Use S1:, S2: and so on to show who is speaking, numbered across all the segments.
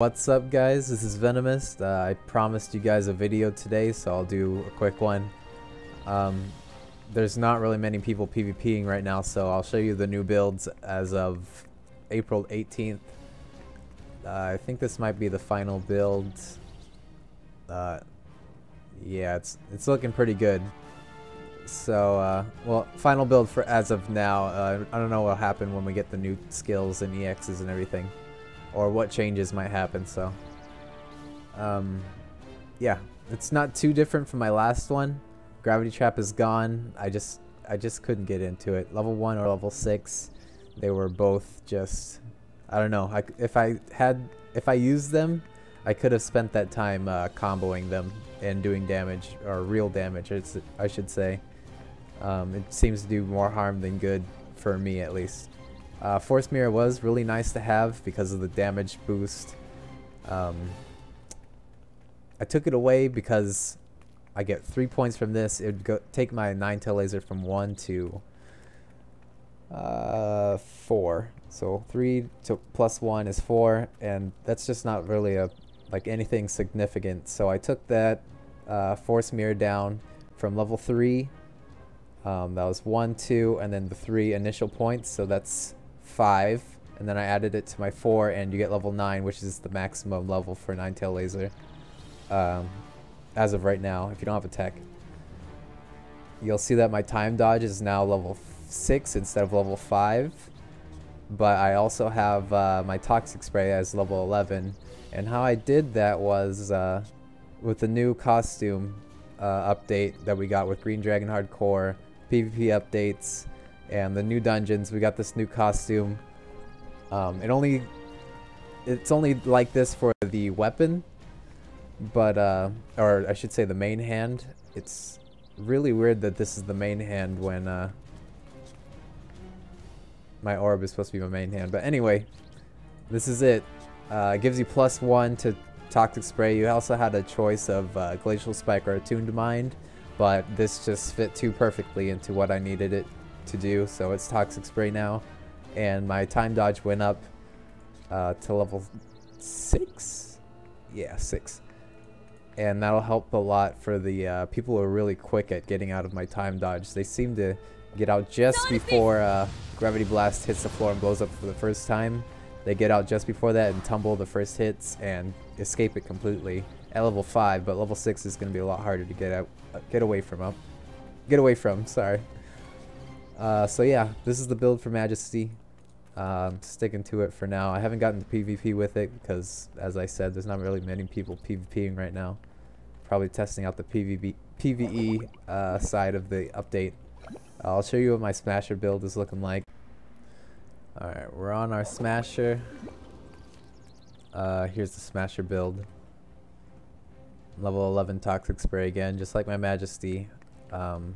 S1: What's up guys, this is Venomist. Uh, I promised you guys a video today, so I'll do a quick one. Um, there's not really many people PvPing right now, so I'll show you the new builds as of April 18th. Uh, I think this might be the final build. Uh, yeah, it's it's looking pretty good. So, uh, well, final build for as of now. Uh, I don't know what'll happen when we get the new skills and EXs and everything or what changes might happen. So, um, yeah, it's not too different from my last one. Gravity Trap is gone. I just I just couldn't get into it. Level one or level six, they were both just I don't know. I, if I had if I used them, I could have spent that time uh, comboing them and doing damage or real damage. I should say. Um, it seems to do more harm than good for me at least. Uh, Force Mirror was really nice to have because of the damage boost. Um, I took it away because I get three points from this. It would go take my nine tail laser from one to uh, four. So three to plus one is four, and that's just not really a like anything significant. So I took that uh, force mirror down from level three. Um, that was one, two, and then the three initial points. So that's 5, and then I added it to my 4, and you get level 9, which is the maximum level for Nine-Tail Laser. Um, as of right now, if you don't have a tech. You'll see that my time dodge is now level 6 instead of level 5. But I also have uh, my Toxic Spray as level 11. And how I did that was uh, with the new costume uh, update that we got with Green Dragon Hardcore, PvP updates, and the new dungeons. We got this new costume. Um, it only, it's only like this for the weapon, but uh, or I should say the main hand. It's really weird that this is the main hand when uh, my orb is supposed to be my main hand. But anyway, this is it. Uh, it gives you plus one to Toxic Spray. You also had a choice of uh, Glacial Spike or Attuned Mind, but this just fit too perfectly into what I needed it to do, so it's Toxic Spray now. And my time dodge went up uh, to level 6? Yeah, 6. And that'll help a lot for the uh, people who are really quick at getting out of my time dodge. They seem to get out just before uh, Gravity Blast hits the floor and blows up for the first time. They get out just before that and tumble the first hits and escape it completely at level 5, but level 6 is going to be a lot harder to get out, uh, get away from up. Get away from, sorry. Uh, so yeah, this is the build for Majesty. Um, sticking to it for now. I haven't gotten to PvP with it because, as I said, there's not really many people PvPing right now. Probably testing out the PvP, PvE uh, side of the update. I'll show you what my Smasher build is looking like. Alright, we're on our Smasher. Uh, here's the Smasher build. Level 11 Toxic Spray again, just like my Majesty. Um,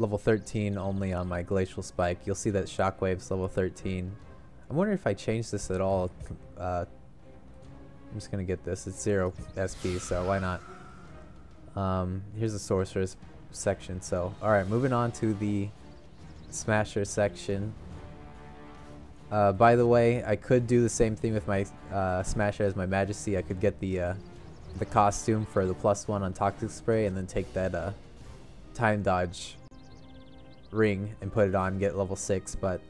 S1: level 13 only on my Glacial Spike. You'll see that Shockwave's level 13. I'm wondering if I change this at all. Uh, I'm just going to get this. It's 0 SP, so why not? Um, here's the Sorceress section. So, alright, moving on to the Smasher section. Uh, by the way, I could do the same thing with my uh, Smasher as my Majesty. I could get the uh, the costume for the plus one on Toxic Spray and then take that uh, time dodge ring and put it on, get level 6, but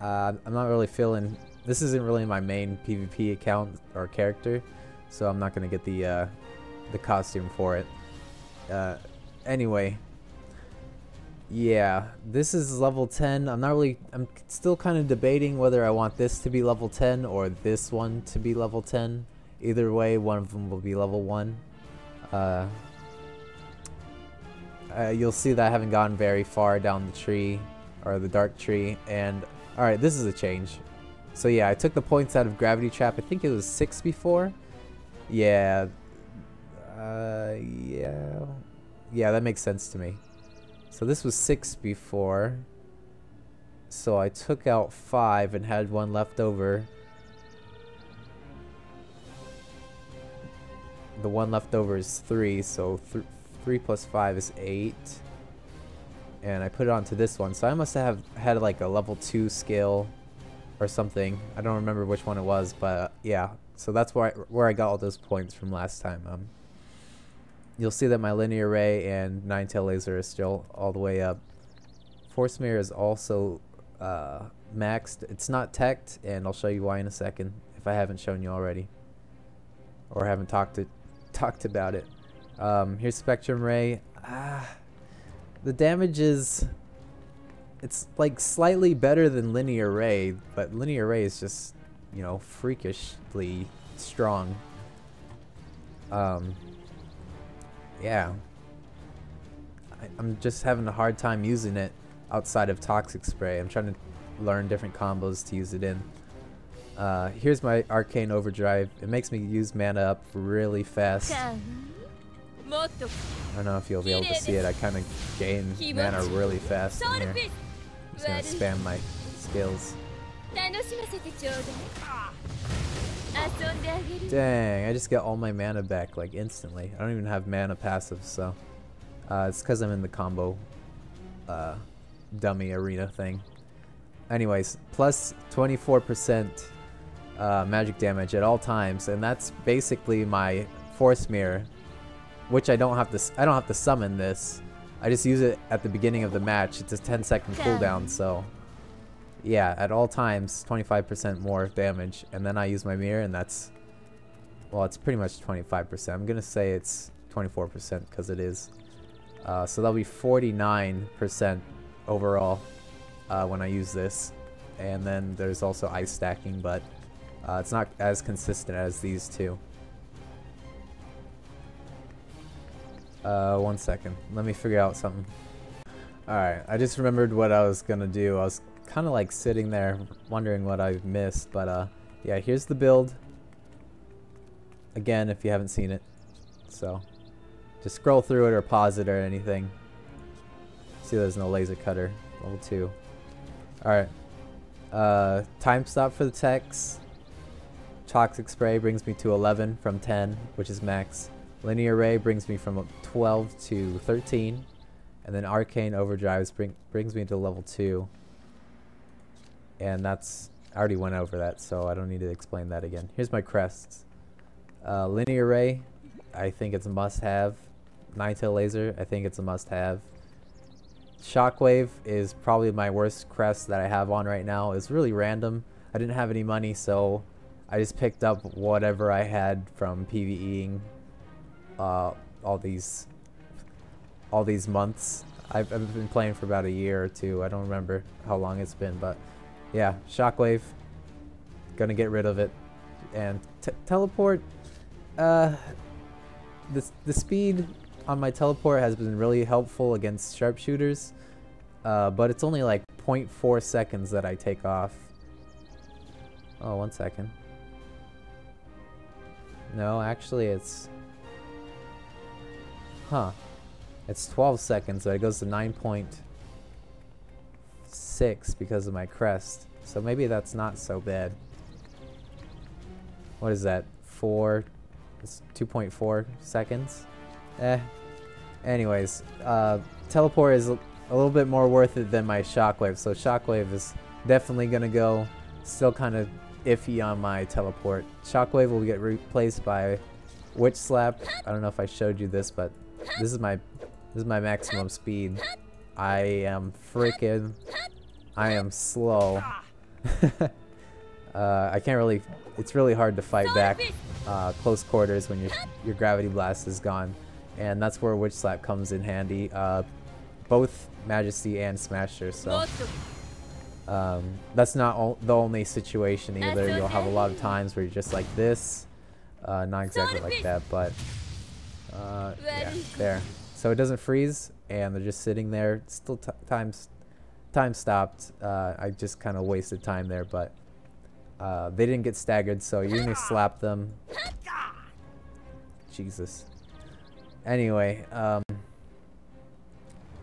S1: uh, I'm not really feeling... This isn't really my main PvP account or character, so I'm not going to get the uh, the costume for it. Uh, anyway, yeah, this is level 10. I'm not really... I'm still kind of debating whether I want this to be level 10 or this one to be level 10. Either way, one of them will be level 1. Uh, you'll see that I haven't gone very far down the tree or the dark tree and all right this is a change. So yeah I took the points out of gravity trap. I think it was six before. Yeah. Uh, yeah. Yeah that makes sense to me. So this was six before. So I took out five and had one left over. The one left over is three so th 3 plus 5 is 8. And I put it onto this one. So I must have had like a level 2 skill or something. I don't remember which one it was, but uh, yeah. So that's where I, where I got all those points from last time. Um, you'll see that my linear ray and nine tail laser is still all the way up. Force mirror is also uh, maxed. It's not teched, and I'll show you why in a second if I haven't shown you already, or haven't talked to talked about it. Um, here's spectrum ray. Ah, the damage is it's like slightly better than linear ray, but linear ray is just you know freakishly strong. Um, yeah, I, I'm just having a hard time using it outside of toxic spray. I'm trying to learn different combos to use it in. Uh, here's my arcane overdrive. It makes me use mana up really fast. I don't know if you'll be able to see it. I kind of gain mana really fast in here. I'm just gonna spam my skills. Dang, I just get all my mana back like instantly. I don't even have mana passive, so uh, it's because I'm in the combo uh, dummy arena thing. Anyways, plus 24% uh, magic damage at all times, and that's basically my force mirror, which I don't have to. I don't have to summon this. I just use it at the beginning of the match. It's a 10 second cooldown, so yeah, at all times, 25% more damage, and then I use my mirror, and that's well, it's pretty much 25%. I'm gonna say it's 24% because it is. Uh, so that'll be 49% overall uh, when I use this. And then there's also ice stacking, but uh, it's not as consistent as these two. Uh, one second. Let me figure out something. Alright, I just remembered what I was gonna do. I was kind of like sitting there wondering what I missed, but uh, yeah, here's the build. Again, if you haven't seen it. So, just scroll through it or pause it or anything. See there's no laser cutter. Level 2. Alright. Uh, time stop for the techs. Toxic Spray brings me to 11 from 10, which is max. Linear Ray brings me from 12 to 13. And then Arcane Overdrive bring, brings me to level 2. And that's... I already went over that, so I don't need to explain that again. Here's my crests. Uh, linear Ray, I think it's a must-have. Nine-Tail Laser, I think it's a must-have. Shockwave is probably my worst crest that I have on right now. It's really random. I didn't have any money, so I just picked up whatever I had from PvEing uh, all these all these months. I've, I've been playing for about a year or two. I don't remember how long it's been, but yeah, Shockwave. Gonna get rid of it. And teleport, uh, the, the speed on my teleport has been really helpful against sharpshooters, uh, but it's only like 0.4 seconds that I take off. Oh, one second. No, actually it's... Huh. It's 12 seconds, but it goes to 9.6 because of my crest. So maybe that's not so bad. What is that? 4... It's 2.4 seconds? Eh. Anyways, uh, teleport is a little bit more worth it than my shockwave. So shockwave is definitely gonna go. Still kind of iffy on my teleport. Shockwave will get replaced by Witch Slap. I don't know if I showed you this, but this is my this is my maximum speed. I am freaking I am slow. uh, I can't really it's really hard to fight back uh, close quarters when your your gravity blast is gone and that's where Witch Slap comes in handy. Uh, both Majesty and Smasher, so um, that's not the only situation either. You'll have a lot of times where you're just like this, uh, not exactly like that, but uh, yeah, there. So it doesn't freeze, and they're just sitting there. Still times time stopped. Uh, I just kind of wasted time there, but uh, they didn't get staggered, so you only slap them. Jesus. Anyway, um,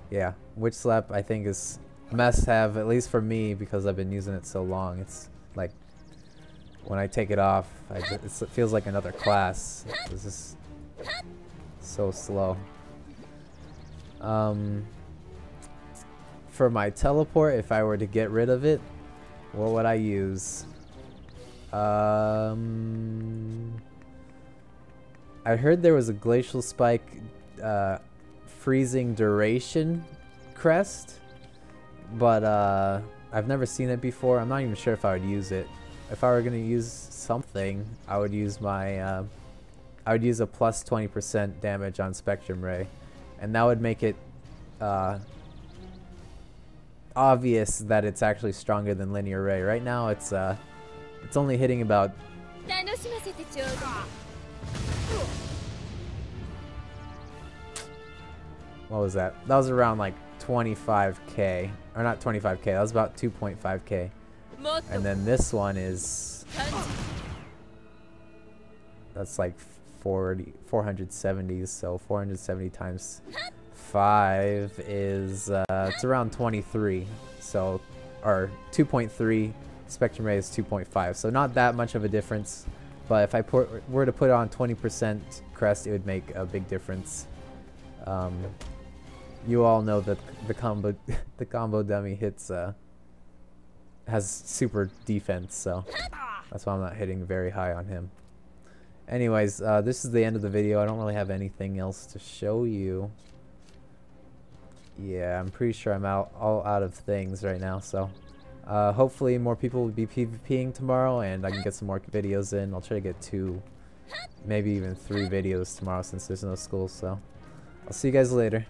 S1: yeah, Witch Slap I think is must have, at least for me, because I've been using it so long. It's like, when I take it off, just, it feels like another class. It's just so slow. Um, for my teleport, if I were to get rid of it, what would I use? Um, I heard there was a glacial spike uh, freezing duration crest, but uh, I've never seen it before. I'm not even sure if I would use it. If I were gonna use something, I would use my uh, I would use a plus 20% damage on Spectrum Ray, and that would make it uh, obvious that it's actually stronger than Linear Ray. Right now, it's uh, it's only hitting about. What was that? That was around like 25k, or not 25k. That was about 2.5k. And then this one is. That's like 40, 470s, so 470 times 5 is, uh, it's around 23, so, or 2.3, Spectrum Ray is 2.5, so not that much of a difference, but if I put, were to put on 20% crest, it would make a big difference. Um, you all know that the combo, the combo dummy hits, uh, has super defense, so that's why I'm not hitting very high on him. Anyways, uh, this is the end of the video. I don't really have anything else to show you. Yeah, I'm pretty sure I'm out all out of things right now, so uh, hopefully more people will be PvPing tomorrow and I can get some more videos in. I'll try to get two, maybe even three videos tomorrow since there's no school, so I'll see you guys later.